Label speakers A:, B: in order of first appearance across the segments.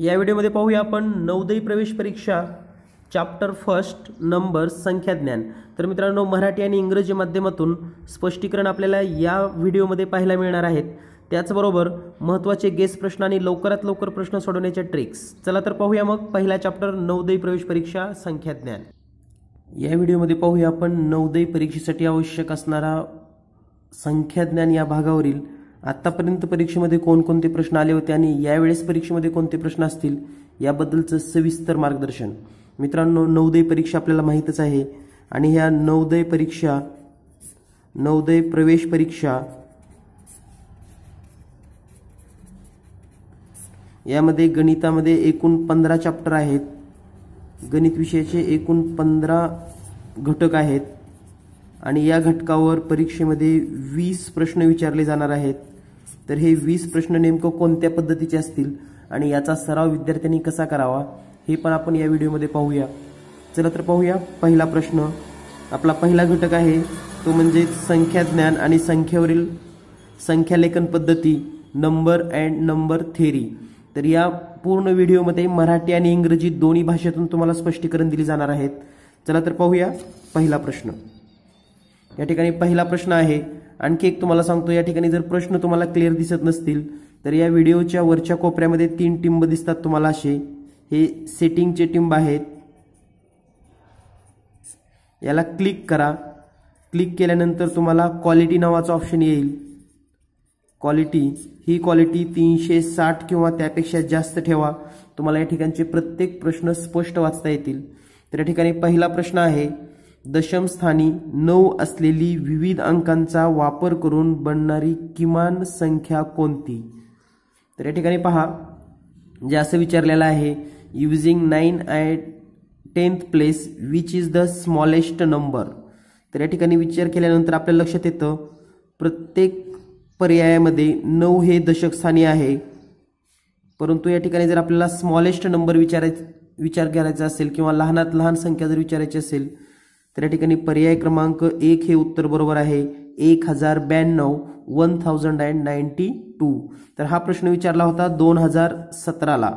A: या व्हिडिओमध्ये पाहूया आपण नवोदय प्रवेश परीक्षा चॅप्टर फर्स्ट नंबर संख्याज्ञान तर मित्रांनो मराठी आणि इंग्रजी माध्यमातून स्पष्टीकरण आपल्याला या व्हिडिओमध्ये पाहायला मिळणार आहेत. त्याचबरोबर महत्त्वाचे गेस प्रश्न आणि लवकरात लवकर प्रश्न सोडवण्याच्या ट्रिक्स चला तर पाहूया मग पहिला चॅप्टर नवोदय प्रवेश परीक्षा संख्याज्ञान या व्हिडिओमध्ये पाहूया आपण नवोदय परीक्षेसाठी आवश्यक असणारा संख्याज्ञान या भागावरील आत्तापर्यंत परीक्षेमध्ये कोणकोणते प्रश्न आले होते आणि यावेळेस परीक्षेमध्ये कोणते प्रश्न असतील याबद्दलचं सविस्तर मार्गदर्शन. मित्रांनो नवोदय परीक्षा आपल्याला माहीतच आहे आणि ह्या नवोदय परीक्षा नवोदय प्रवेश परीक्षा यामध्ये गणितामध्ये एकूण पंधरा चॅप्टर आहेत. गणित विषयाचे एकूण पंधरा घटक आहेत. आणि या घटकावर परीक्षेमध्ये वीस प्रश्न विचारले जाणार आहेत. तर हे वीस प्रश्न नेमकं कोणत्या पद्धतीचे असतील आणि याचा सराव विद्यार्थ्यांनी कसा करावा हे पण आपण या व्हिडिओमध्ये पाहूया. चला तर पाहूया पहिला प्रश्न. आपला पहिला घटक आहे तो म्हणजे संख्या ज्ञान आणि संख्येवरील संख्यालेखन पद्धती नंबर अँड नंबर थेरी. तर या पूर्ण व्हिडिओमध्ये मराठी आणि इंग्रजी दोन्ही भाषेतून तुम्हाला स्पष्टीकरण दिली जाणार आहेत. चला तर पाहूया पहिला प्रश्न. या ठिकाणी पहिला प्रश्न आहे आणखी एक तुम्हाला सांगतो या ठिकाणी जर प्रश्न तुम्हाला क्लिअर दिसत नसतील तर या व्हिडिओच्या वरच्या कोपऱ्यामध्ये तीन टिंब दिसतात तुम्हाला असे. हे सेटिंगचे टिंब आहेत. याला क्लिक करा. क्लिक केल्यानंतर तुम्हाला क्वालिटी नावाचा ऑप्शन येईल. क्वालिटी ही क्वालिटी तीनशे साठ किंवा त्यापेक्षा जास्त ठेवा. तुम्हाला या ठिकाणचे प्रत्येक प्रश्न स्पष्ट वाचता येतील. तर या ठिकाणी पहिला प्रश्न आहे दशम स्थानी नऊ असलेली विविध अंकांचा वापर करून बनणारी किमान संख्या कोणती? तर या ठिकाणी पहा. जे असं विचारलेलं आहे using nine at tenth place which is the smallest number तर या ठिकाणी विचार केल्यानंतर आपल्या लक्षात येतं प्रत्येक पर्यायामध्ये नऊ हे दशक स्थानी आहे. परंतु या ठिकाणी जर आपल्याला स्मॉलेस्ट नंबर विचारायचा विचार करायचा असेल किंवा लहानात लहान संख्या जर विचारायची असेल तर या ठिकाणी पर्याय क्रमांक एक हे उत्तर बरोबर आहे. एक हजार ब्याण्णव one thousand and ninety two तर हा प्रश्न विचारला होता दोन हजार सतराला.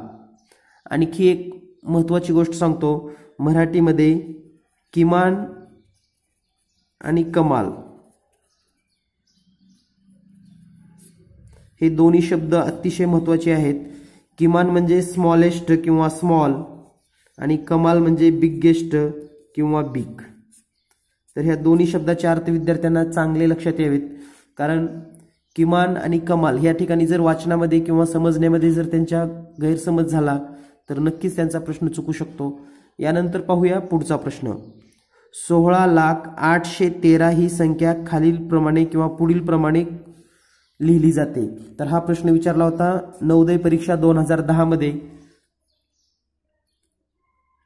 A: आणखी एक महत्त्वाची गोष्ट सांगतो. मराठीमध्ये किमान आणि कमाल. हे दोन्ही शब्द अतिशय महत्त्वाचे आहेत. किमान म्हणजे स्मॉलेस्ट किंवा स्मॉल आणि कमाल म्हणजे बिगेस्ट किंवा बिग तर ह्या दोन्ही शब्दाचे अर्थ विद्यार्थ्यांना चांगले लक्षात यावेत. कारण किमान आणि कमाल या ठिकाणी जर वाचनामध्ये किंवा समजण्यामध्ये जर त्यांच्या गैरसमज झाला तर नक्कीच त्यांचा प्रश्न चुकू शकतो. यानंतर पाहूया पुढचा प्रश्न. सोळा लाख आठशे तेरा ही संख्या खालीलप्रमाणे किंवा पुढील प्रमाणे लिहिली जाते. तर हा प्रश्न विचारला होता नवोदय परीक्षा दोन हजार दहामध्ये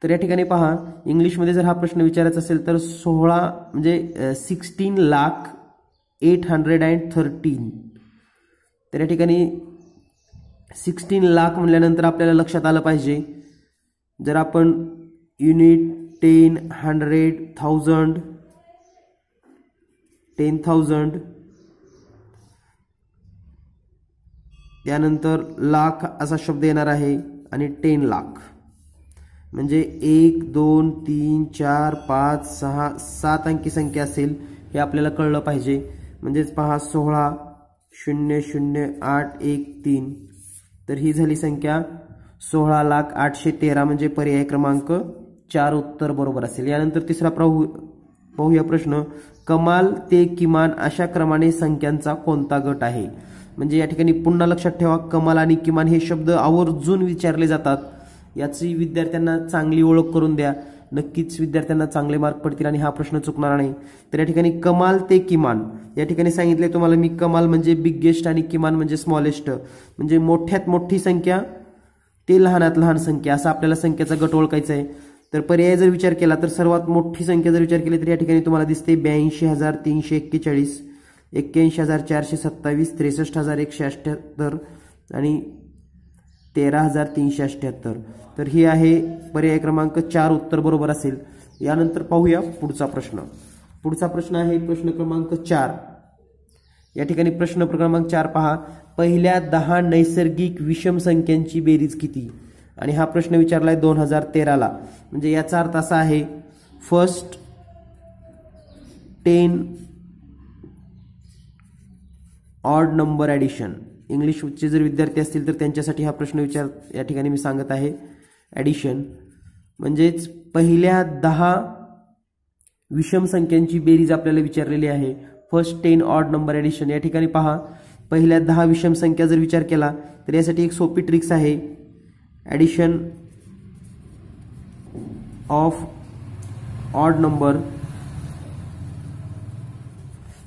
A: तर या ठिकाणी पहा इंग्लिशमध्ये जर हा प्रश्न विचारायचा असेल तर सोळा म्हणजे sixteen lakh eight hundred and thirteen तर या ठिकाणी सिक्स्टीन लाख म्हणल्यानंतर आपल्याला लक्षात आलं पाहिजे. जर आपण unit ten hundred thousand ten thousand त्यानंतर लाख असा शब्द येणार आहे आणि टेन लाख. म्हणजे एक दोन तीन चार पाच सहा सात अंकी संख्या असेल हे आपल्याला कळलं पाहिजे. म्हणजेच पहा सोळा शून्य शून्य आठ एक तीन. तर ही झाली संख्या. सोळा लाख आठशे तेरा म्हणजे पर्याय क्रमांक चार उत्तर बरोबर असेल. यानंतर तिसरा पाहू पाहूया प्रश्न. कमाल ते किमान अशा क्रमाने संख्यांचा कोणता गट आहे? म्हणजे या ठिकाणी पुन्हा लक्षात ठेवा कमाल आणि किमान हे शब्द आवर्जून विचारले जातात. याची विद्यार्थ्यांना चांगली ओळख करून द्या. नक्कीच विद्यार्थ्यांना चांगले मार्क पडतील आणि हा प्रश्न चुकणार नाही. तर या ठिकाणी कमाल ते किमान. या ठिकाणी सांगितले तुम्हाला मी कमाल म्हणजे बिगेस्ट आणि किमान म्हणजे स्मॉलेस्ट म्हणजे मोठ्यात मोठी संख्या ते लहानात लहान संख्या असा आपल्याला संख्येचा गट ओळखायचा आहे तर पर्याय जर विचार केला तर सर्वात मोठी संख्या जर विचार केली तर या ठिकाणी तुम्हाला दिसते ब्याऐंशी हजार तीनशे एक्केचाळीस. एक्क्याऐंशी हजार चारशे सत्तावीस त्रेसष्ट हजार एकशे अठ्ठ्याहत्तर आणि तेरा हजार तीनशे अठ्ठ्याहत्तर तर ही आहे पर्याय क्रमांक चार उत्तर बरोबर असेल. यानंतर पाहूया पुढचा प्रश्न. पुढचा प्रश्न आहे प्रश्न क्रमांक चार. या ठिकाणी प्रश्न क्रमांक चार पहा. पहिल्या दहा नैसर्गिक विषम संख्यांची बेरीज किती? आणि हा प्रश्न विचारलाय दोन हजार तेराला. म्हणजे याचा अर्थ असा आहे first ten odd number addition इंग्लिशचे जर विद्यार्थी असतील तर त्यांच्यासाठी हा प्रश्न विचार या ठिकाणी मी सांगत आहे. ॲडिशन म्हणजेच पहिल्या दहा विषम संख्यांची बेरीज आपल्याला विचारलेली आहे. First ten odd number addition या ठिकाणी पहा. पहिल्या दहा विषम संख्या जर विचार केला तर यासाठी एक सोपी ट्रिक्स आहे. ॲडिशन ऑफ ऑड नंबर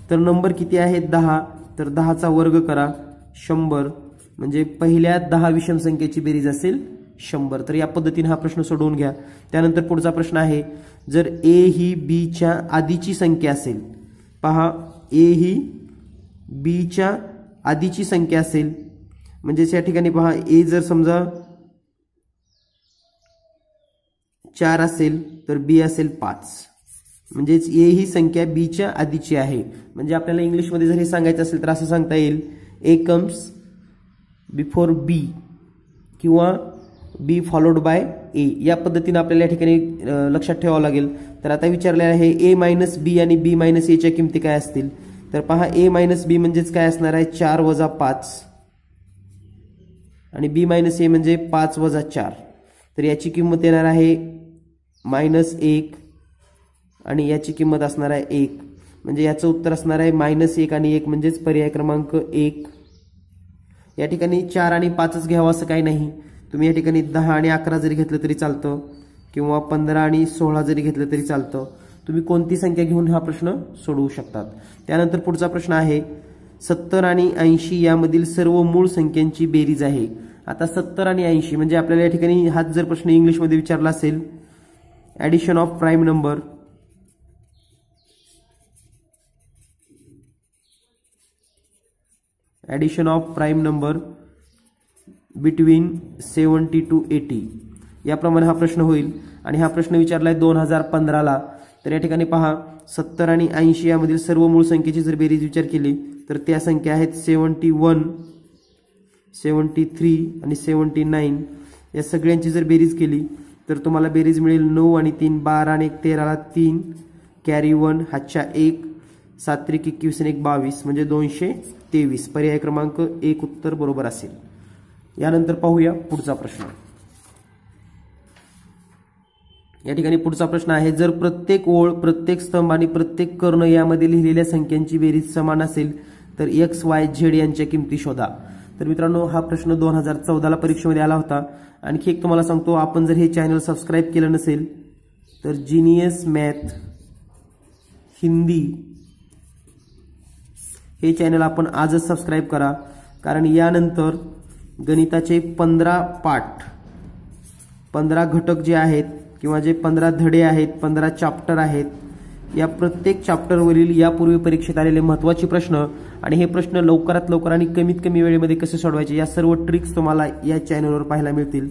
A: तर नंबर किती आहे? दहा. तर दहाचा वर्ग करा. शंभर. म्हणजे पहिल्या दहा विषम संख्येची बेरीज असेल शंभर. तर या पद्धतीने हा प्रश्न सोडवून घ्या. त्यानंतर पुढचा प्रश्न आहे जर ए ही बीच्या आधीची संख्या असेल पहा ए ही बीच्या आधीची संख्या असेल. म्हणजेच या ठिकाणी पहा ए जर समजा चार असेल तर बी असेल पाच. म्हणजेच ए ही संख्या बीच्या आधीची आहे. म्हणजे आपल्याला इंग्लिशमध्ये जर हे सांगायचं असेल तर असं सांगता येईल. ए कम्स बिफोर बी किंवा बी फॉलोड बाय ए या पद्धतीनं आपल्याला या ठिकाणी लक्षात ठेवावं लागेल. तर आता विचारले आहे ए मायनस बी आणि बी मायनस एच्या किमती काय असतील? तर पहा ए मायनस बी म्हणजेच काय असणार आहे? चार वजा पाच. आणि बी मायनस ए म्हणजे पाच वजा चार. तर याची किंमत येणार आहे मायनस एक. आणि याची किंमत असणार आहे एक. म्हणजे याचं उत्तर असणार आहे मायनस एक आणि एक म्हणजेच पर्याय क्रमांक एक. या ठिकाणी चार आणि पाचच घ्यावं असं काही नाही. तुम्ही या ठिकाणी दहा आणि अकरा जरी घेतलं तरी चालतं किंवा पंधरा आणि सोळा जरी घेतलं तरी चालतं. तुम्ही कोणती संख्या घेऊन हा प्रश्न सोडवू शकतात? त्यानंतर पुढचा प्रश्न आहे सत्तर आणि ऐंशी यामधील सर्व मूळ संख्यांची बेरीज आहे. आता सत्तर आणि ऐंशी म्हणजे आपल्याला या ठिकाणी हाच जर प्रश्न इंग्लिशमध्ये विचारला असेल addition of prime number addition of prime number between seventy two eighty याप्रमाणे हा प्रश्न होईल. आणि हा प्रश्न विचारलाय दोन हजार पंधराला. तर या ठिकाणी पहा सत्तर आणि ऐंशी यामधील सर्व मूळ संख्येची जर बेरीज विचार केली तर त्या संख्या आहेत सेवन्टी वन सेवन्टी थ्री आणि सेवन्टी नाईन या सगळ्यांची जर बेरीज केली तर तुम्हाला बेरीज मिळेल नऊ आणि तीन. बारा आणि एक तेराला तीन. कॅरी वन हातच्या एक. सात त्रिक एकवीस आणि एक बावीस म्हणजे दोनशे तेवीस. पर्याय क्रमांक एक उत्तर बरोबर असेल. यानंतर पाहूया पुढचा प्रश्न. या ठिकाणी पुढचा प्रश्न आहे जर प्रत्येक ओळ प्रत्येक स्तंभ आणि प्रत्येक कर्ण यामध्ये लिहिलेल्या संख्यांची बेरीज समान असेल तर एक्स वाय झेड यांच्या किमती शोधा. तर मित्रांनो हा प्रश्न दोन हजार चौदाला परीक्षेमध्ये आला होता. आणखी एक तुम्हाला सांगतो आपण जर हे चॅनल सबस्क्राईब केलं नसेल तर जिनियस मॅथ हिंदी हे चॅनल आपण आजच सबस्क्राईब करा. कारण यानंतर गणिताचे पंधरा पाठ पंधरा घटक जे आहेत किंवा जे पंधरा धडे आहेत पंधरा चॅप्टर आहेत या प्रत्येक चॅप्टरवरील यापूर्वी परीक्षेत आलेले महत्त्वाचे प्रश्न आणि हे प्रश्न लवकरात लवकर आणि कमीत कमी वेळेमध्ये कसे सोडवायचे या सर्व ट्रिक्स तुम्हाला या चॅनलवर पाहायला मिळतील.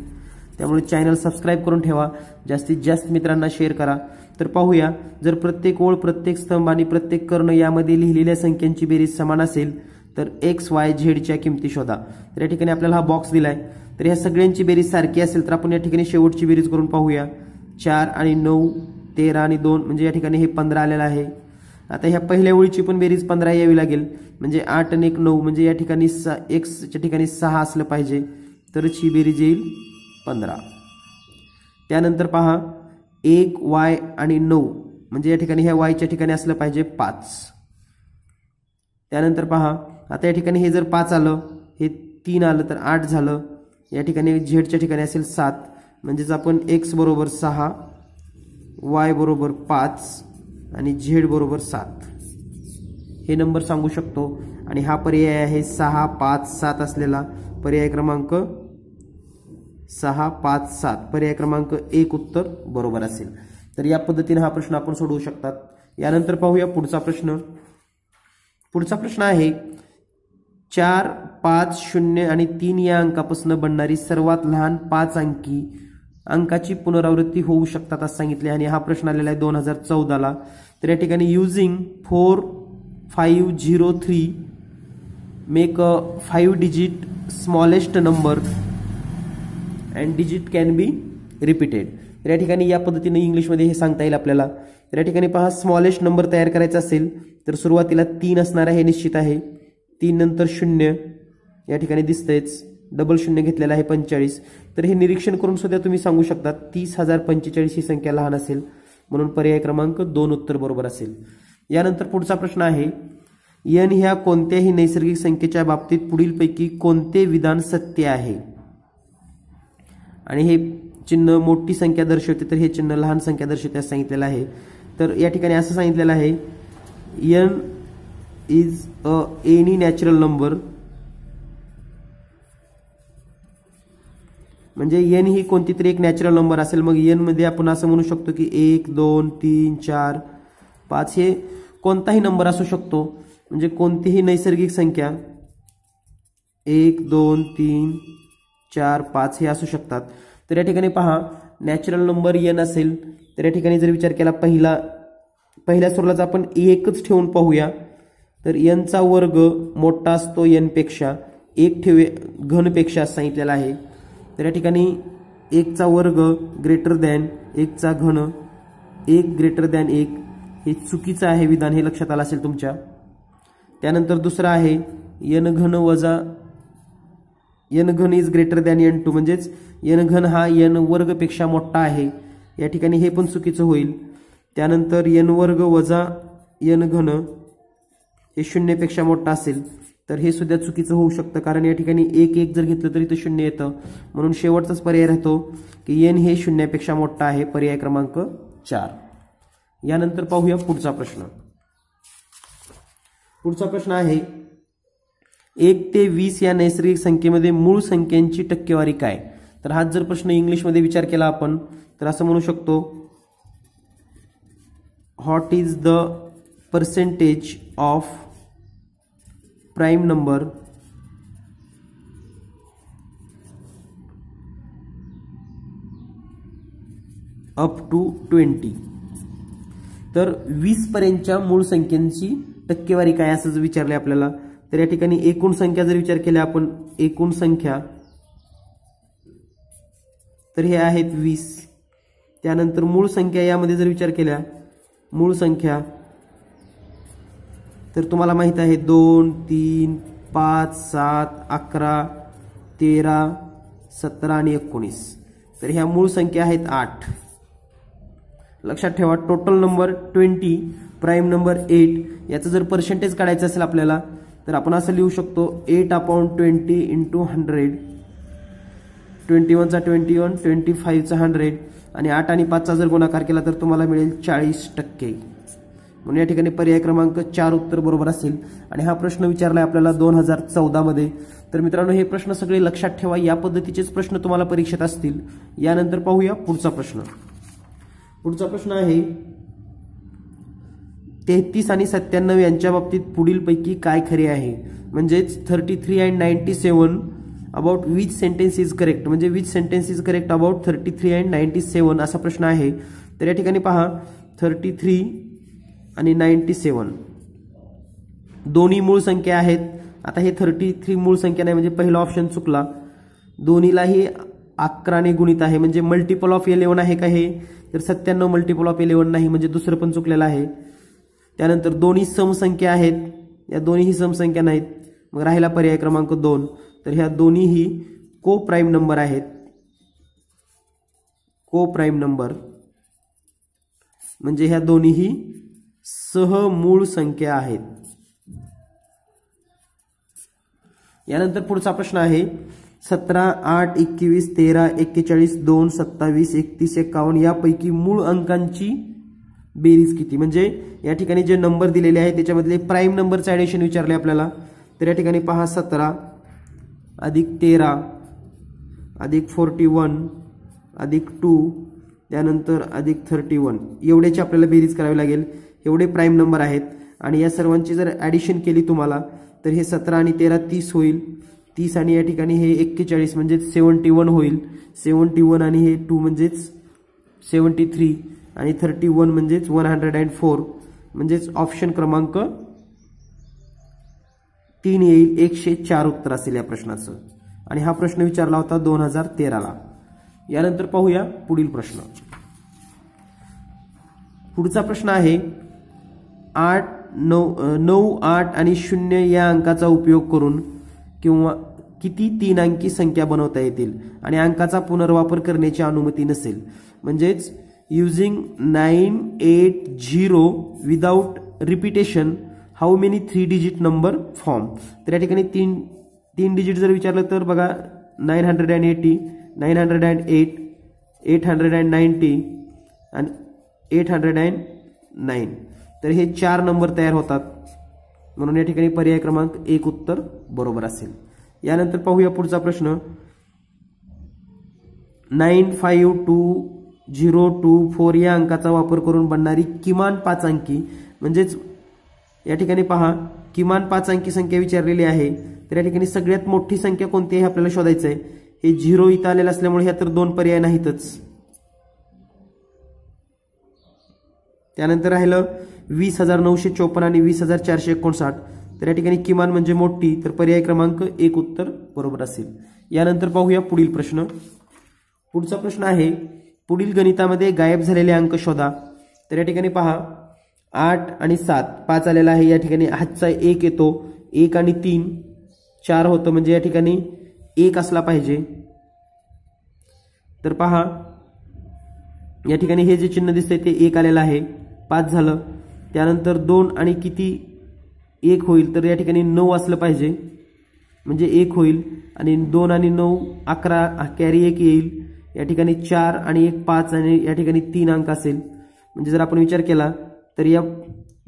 A: त्यामुळे चॅनल सबस्क्राईब करून ठेवा. जास्तीत जास्त मित्रांना शेअर करा. तर पाहूया जर प्रत्येक ओळ प्रत्येक स्तंभ आणि प्रत्येक कर्ण यामध्ये लिहिलेल्या संख्यांची बेरीज समान असेल तर एक्स वाय झेडच्या किमती शोधा. तर या ठिकाणी आपल्याला हा बॉक्स दिलाय. तर या सगळ्यांची बेरीज सारखी असेल तर आपण या ठिकाणी शेवटची बेरीज करून पाहूया. चार आणि नऊ तेरा आणि दोन म्हणजे या ठिकाणी हे पंधरा आलेलं आहे. आता ह्या पहिल्या ओळीची पण बेरीज पंधरा यावी लागेल. म्हणजे आठ आणि एक नऊ म्हणजे या ठिकाणी सा एक्सच्या ठिकाणी सहा असलं पाहिजे. तरच ही बेरीज येईल पंधरा. त्यानंतर पहा एक वाय आणि नऊ म्हणजे या ठिकाणी ह्या वायच्या ठिकाणी असलं पाहिजे पाच. त्यानंतर पहा आता या ठिकाणी हे जर पाच आलं हे तीन आलं तर आठ झालं. या ठिकाणी झेडच्या ठिकाणी असेल सात म्हणजेच आपण एक्स बरोबर सहा वाय बरोबर पाच आणि झेड बरोबर सात. हे नंबर सांगू शकतो. आणि हा पर्याय आहे सहा पाच सात असलेला पर्याय क्रमांक सहा पाच सात. पर्याय क्रमांक एक उत्तर बरोबर असेल. तर या पद्धतीने हा प्रश्न आपण सोडवू शकतात. यानंतर पाहूया पुढचा प्रश्न. पुढचा प्रश्न आहे चार पाच शून्य आणि तीन या अंकापासून बनणारी सर्वात लहान पाच अंकी अंकाची पुनरावृत्ती होऊ शकतात असं सांगितले आणि हा प्रश्न आलेला आहे दोन हजार चौदाला. तर या ठिकाणी using four five zero three make a five digit smallest number and digit can be repeated तर या ठिकाणी या पद्धतीने इंग्लिशमध्ये हे सांगता येईल आपल्याला. तर या ठिकाणी पहा स्मॉलेस्ट नंबर तयार करायचा असेल तर सुरुवातीला तीन असणार आहे निश्चित आहे. तीन नंतर शून्य. या ठिकाणी दिसतंयच. डबल शून्य घेतलेलं आहे पंचेचाळीस. तर हे निरीक्षण करून सुद्धा तुम्ही सांगू शकता तीस हजार पंचेचाळीस ही संख्या लहान असेल. म्हणून पर्याय क्रमांक दोन उत्तर बरोबर असेल. यानंतर पुढचा प्रश्न आहे यन ह्या कोणत्याही नैसर्गिक संख्येच्या बाबतीत पुढीलपैकी कोणते विधान सत्य आहे? आणि हे चिन्ह मोठी संख्या दर्शवते तर हे चिन्ह लहान संख्या दर्शवते असं सांगितलेलं आहे. तर या ठिकाणी असं सांगितलेलं आहे n is a any natural number म्हणजे एन ही कोणती तरी एक नॅचरल नंबर असेल मग एनमध्ये आपण असं म्हणू शकतो की एक दोन तीन चार पाच हे कोणताही नंबर असू शकतो. म्हणजे कोणतीही नैसर्गिक संख्या एक दोन तीन चार पाच हे असू शकतात. तर या ठिकाणी पहा नॅचरल नंबर एन असेल. तर या ठिकाणी जर विचार केला पहिला पहिल्या स्वरालाच आपण एकच ठेवून पाहूया. तर एनचा वर्ग मोठा असतो एनपेक्षा एक ठेवे घनपेक्षा सांगितलेला आहे. तर या ठिकाणी एकचा वर्ग ग्रेटर दॅन एकचा घन एक ग्रेटर दॅन एक. हे चुकीचं आहे विधान हे लक्षात आलं असेल तुमच्या. त्यानंतर दुसरं आहे यन घन वजा यन घन is greater than n two म्हणजेच यन घन हा यन वर्गपेक्षा मोठा आहे. या ठिकाणी हे पण चुकीचं होईल. त्यानंतर यन वर्ग वजा यन घन हे शून्यपेक्षा मोठा असेल. तर हे सुद्धा चुकीचं होऊ शकतं कारण या ठिकाणी एक एक जर घेतलं तरी ते शून्य येतं. म्हणून शेवटचाच पर्याय राहतो की एन हे शून्यापेक्षा मोठा आहे पर्याय क्रमांक चार. यानंतर पाहूया पुढचा प्रश्न. पुढचा प्रश्न आहे एक ते वीस या नैसर्गिक संख्येमध्ये मूळ संख्यांची टक्केवारी काय? तर हाच जर प्रश्न इंग्लिशमध्ये विचार केला आपण तर असं म्हणू शकतो what is the percentage of prime number up to twenty तर वीसपर्यंतच्या मूळ संख्यांची टक्केवारी काय असं जर विचारले आपल्याला तर या ठिकाणी एकूण संख्या जर विचार केला आपण एकूण संख्या तर हे आहेत वीस. त्यानंतर मूळ संख्या यामध्ये जर विचार केला मूळ संख्या तर तुम्हाला माहीत आहे दोन तीन पाच सात अकरा तेरा सतरा आणि एकोणीस. तर ह्या मूळ संख्या आहेत आठ. लक्षात ठेवा total number twenty prime number eight याचं जर पर्सेंटेज काढायचं असेल आपल्याला तर आपण असं लिहू शकतो eight upon twenty into hundred twenty वनचा twenty one twenty फाईव्हचा हंड्रेड आणि आठ आणि पाचचा जर गुणाकार केला तर तुम्हाला मिळेल चाळीस टक्के. म्हणून या ठिकाणी पर्याय क्रमांक चार उत्तर बरोबर असेल. आणि हा प्रश्न विचारलाय आपल्याला दोन हजार चौदामध्ये तर मित्रांनो हे प्रश्न सगळे लक्षात ठेवा. या पद्धतीचेच प्रश्न तुम्हाला परीक्षेत असतील. यानंतर पाहूया पुढचा प्रश्न. पुढचा प्रश्न आहे तेहतीस आणि सत्त्याण्णव यांच्या बाबतीत पुढीलपैकी काय खरे आहे? म्हणजेच thirty three and ninety seven about which sentence is correct म्हणजे which sentence is correct about thirty three and ninety seven असा प्रश्न आहे. तर या ठिकाणी पहा. थर्टी थ्री आणि नाईन्टी सेवन दोन्ही मूळ संख्या आहेत. आता हे थर्टी थ्री मूळ संख्या नाही म्हणजे पहिला ऑप्शन चुकला. दोन्हीलाही अकराने गुणित आहे. म्हणजे मल्टिपल ऑफ इलेवन आहे का हे? तर सत्त्याण्णव मल्टिपल ऑफ इलेवन नाही म्हणजे दुसरं पण चुकलेलं आहे. त्यानंतर दोन्ही समसंख्या आहेत. या दोन्हीही समसंख्या नाहीत. मग राहिला पर्याय क्रमांक दोन. तर ह्या दोन्हीही को प्राईम नंबर आहेत. को प्राईम नंबर. म्हणजे ह्या दोन्हीही सहमूळ संख्या आहेत. यानंतर पुढचा प्रश्न आहे. सतरा आठ एकवीस तेरा एक्केचाळीस दोन सत्तावीस एकतीस एक्कावन्न यापैकी मूळ अंकांची बेरीज किती? म्हणजे या ठिकाणी जे नंबर दिलेले आहेत त्याच्यामधले प्राईम नंबरचं ॲडिशन विचारले आपल्याला. तर या ठिकाणी पहा सतरा अधिक तेरा अधिक फोर्टी वन अधिक टू त्यानंतर अधिक थर्टी वन एवढ्याची आपल्याला बेरीज करावी लागेल. एवढे प्राईम नंबर आहेत. आणि या सर्वांची जर ॲडिशन केली तुम्हाला तर हे सतरा आणि तेरा तीस होईल. तीस आणि या ठिकाणी हे एक्केचाळीस म्हणजेच सेवन्टी वन होईल. सेवन्टी वन आणि हे टू म्हणजेच सेवन्टी थ्री आणि थर्टी वन म्हणजेच वन हंड्रेड अँड फोर म्हणजेच ऑप्शन क्रमांक तीन येईल एकशे चार उत्तर असेल या प्रश्नाचं. आणि हा प्रश्न विचारला होता दोन हजार तेराला. यानंतर पाहूया पुढील प्रश्न. पुढचा प्रश्न आहे आठ नऊ नऊ आठ आणि शून्य या अंकाचा उपयोग करून किंवा किती तीन अंकी संख्या बनवता येतील आणि अंकाचा पुनर्वापर करण्याची अनुमती नसेल. म्हणजेच using nine eight zero without repetition how many three digit number form तर या ठिकाणी तीन तीन डिजिट जर विचारलं तर बघा nine hundred and eighty nine hundred and eight eight hundred and ninety आणि एट हंड्रेड अँड नाईन तर हे चार नंबर तयार होतात. म्हणून या ठिकाणी पर्याय क्रमांक एक उत्तर बरोबर असेल. यानंतर पाहूया पुढचा प्रश्न. Nine five two zero two four या अंकाचा वापर करून बनणारी किमान पाच अंकी. म्हणजेच या ठिकाणी पहा किमान पाच अंकी संख्या विचारलेली आहे तर या ठिकाणी सगळ्यात मोठी संख्या कोणती आहे आपल्याला शोधायचं आहे हे झिरो इथं आलेलं असल्यामुळे ह्या तर दोन पर्याय नाहीतच. त्यानंतर राहिलं वीस हजार नऊशे चोपन्न आणि वीस हजार चारशे एकोणसाठ. तर या ठिकाणी किमान म्हणजे मोठी तर पर्याय क्रमांक एक उत्तर बरोबर असेल. यानंतर पाहूया पुढील प्रश्न. पुढचा प्रश्न आहे पुढील गणितामध्ये गायब झालेले अंक शोधा. तर या ठिकाणी पहा आठ आणि सात पाच आलेला आहे. या ठिकाणी हातचा एक येतो. एक आणि तीन चार होतं. म्हणजे या ठिकाणी एक असला पाहिजे. तर पहा या ठिकाणी हे जे चिन्ह दिसतंय ते एक आलेलं आहे. पाच झालं. त्यानंतर दोन आणि किती एक होईल? तर या ठिकाणी नऊ असलं पाहिजे. म्हणजे एक होईल. आणि दोन आणि नऊ अकरा कॅरी एक येईल. या ठिकाणी चार आणि एक पाच आणि या ठिकाणी तीन अंक असेल. म्हणजे जर आपण विचार केला तर या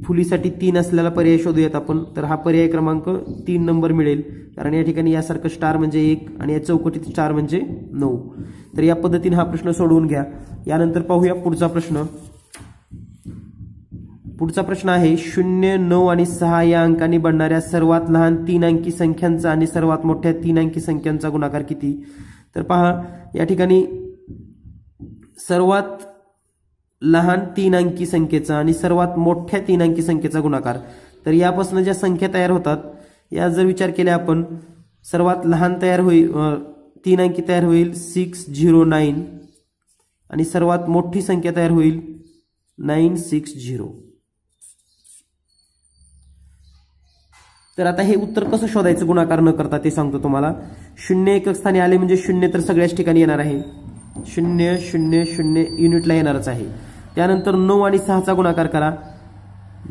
A: फुलीसाठी तीन असलेला पर्याय शोधूयात आपण. तर हा पर्याय क्रमांक तीन नंबर मिळेल. कारण या ठिकाणी यासारखं स्टार म्हणजे एक आणि या चौकटीत स्टार म्हणजे नऊ. तर या पद्धतीने हा प्रश्न सोडवून घ्या. यानंतर पाहूया पुढचा प्रश्न. पुढचा प्रश्न आहे शून्य नऊ आणि सहा या अंकांनी बनणाऱ्या सर्वात लहान तीन अंकी संख्यांचा आणि सर्वात मोठ्या तीन अंकी संख्यांचा गुणाकार किती? तर पहा या ठिकाणी सर्वात लहान तीन अंकी संख्येचा आणि सर्वात मोठ्या तीन अंकी संख्येचा गुणाकार. तर यापासून ज्या संख्या तयार होतात या जर विचार केल्या आपण सर्वात लहान तयार होईल तीन अंकी तयार होईल सिक्स झिरो नाईन आणि सर्वात मोठी संख्या तयार होईल नाईन सिक्स झिरो. तर आता हे उत्तर कसं शोधायचं? गुणाकार न करता ते सांगतो तुम्हाला. शून्य एकक स्थानी आले म्हणजे शून्य तर सगळ्याच ठिकाणी येणार आहे. शून्य शून्य शून्य युनिटला येणारच आहे. त्यानंतर नऊ आणि सहाचा गुणाकार करा.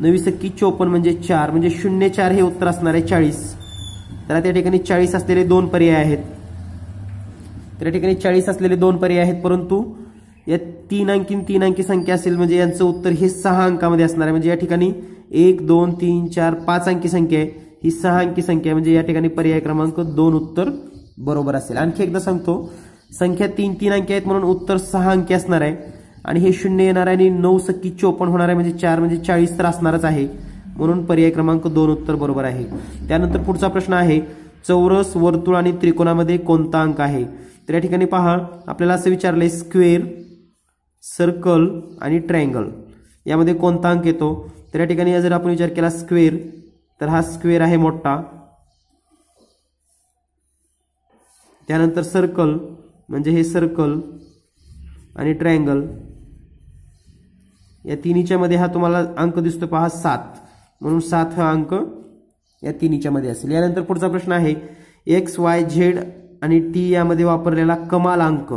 A: नवीस सक्की चोपन्न म्हणजे चार म्हणजे शून्य चार हे उत्तर असणार आहे चाळीस. तर त्या ठिकाणी चाळीस असलेले दोन पर्याय आहेत. तर या ठिकाणी चाळीस असलेले दोन पर्याय आहेत परंतु या तीन अंकी तीन अंकी संख्या असेल म्हणजे यांचं उत्तर हे सहा अंकामध्ये असणार आहे. म्हणजे या ठिकाणी एक दोन तीन चार पाच अंकी संख्या आहे. ही सहा अंकी संख्या म्हणजे या ठिकाणी पर्याय क्रमांक दोन उत्तर बरोबर असेल. आणखी एकदा सांगतो संख्या तीन तीन अंकी आहेत म्हणून उत्तर सहा अंकी असणार आहे. आणि हे शून्य येणार आहे आणि नऊ सक्की चोपन्न होणार आहे म्हणजे चार म्हणजे चाळीस तर असणारच आहे. म्हणून पर्याय क्रमांक दोन उत्तर बरोबर आहे. त्यानंतर पुढचा प्रश्न आहे चौरस वर्तुळ आणि त्रिकोणामध्ये कोणता अंक आहे? तर या ठिकाणी पहा आपल्याला असं विचारलंय स्क्वेअर सर्कल आणि ट्रायंगल. यामध्ये कोणता अंक येतो? तर या ठिकाणी जर आपण विचार केला स्क्वेअर तर हा स्क्वेअर आहे मोठा. त्यानंतर सर्कल म्हणजे हे सर्कल आणि ट्रायंगल या तिन्हीच्या मध्ये हा तुम्हाला अंक दिसतो पहा सात. म्हणून सात हा अंक या तिन्हीच्या मध्ये असेल. यानंतर पुढचा प्रश्न आहे एक्स वाय झेड आणि टी यामध्ये वापरलेला कमाल अंक.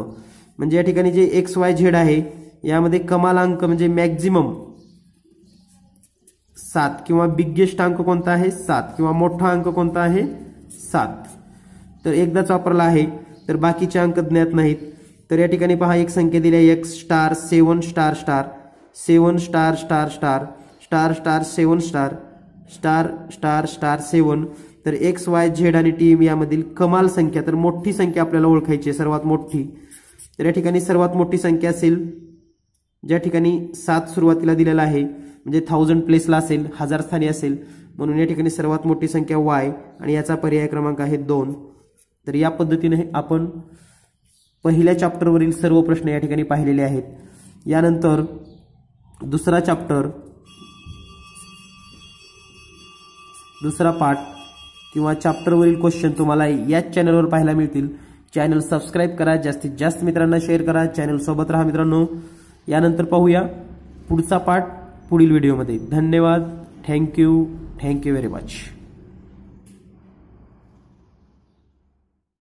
A: म्हणजे या ठिकाणी जे एक्स वाय झेड आहे यामध्ये कमाल अंक म्हणजे मॅक्झिमम सात किंवा बिग्गेस्ट अंक कोणता आहे? सात किंवा मोठा अंक कोणता आहे? सात. तर एकदाच वापरला आहे. तर बाकीचे अंक ज्ञात नाहीत. तर या ठिकाणी पहा एक संख्या दिली आहे. X star seven star star seven star star star star star seven star star star star seven तर एक्स वाय झेड आणि टीम यामधील कमाल संख्या तर मोठी संख्या आपल्याला ओळखायची आहे सर्वात मोठी. तर या ठिकाणी सर्वात मोठी संख्या असेल ज्या ठिकाणी सात सुरुवातीला दिलेला आहे. म्हणजे थाउजंड प्लेसला असेल हजार स्थानी असेल म्हणून या ठिकाणी सर्वात मोठी संख्या वाय आणि याचा पर्याय क्रमांक आहे दोन. तर या पद्धतीने आपण पहिल्या चॅप्टरवरील सर्व प्रश्न या ठिकाणी पाहिलेले आहेत. यानंतर दुसरा चॅप्टर दुसरा पाठ किंवा चॅप्टरवरील क्वेश्चन तुम्हाला याच चॅनलवर पाहायला मिळतील. चॅनल सबस्क्राईब करा जास्तीत जास्त मित्रांना शेअर करा चॅनल सोबत राहा मित्रांनो. यानंतर पाहूया पुढचा पाठ पुढील व्हिडिओमध्ये. धन्यवाद. Thank you thank you very much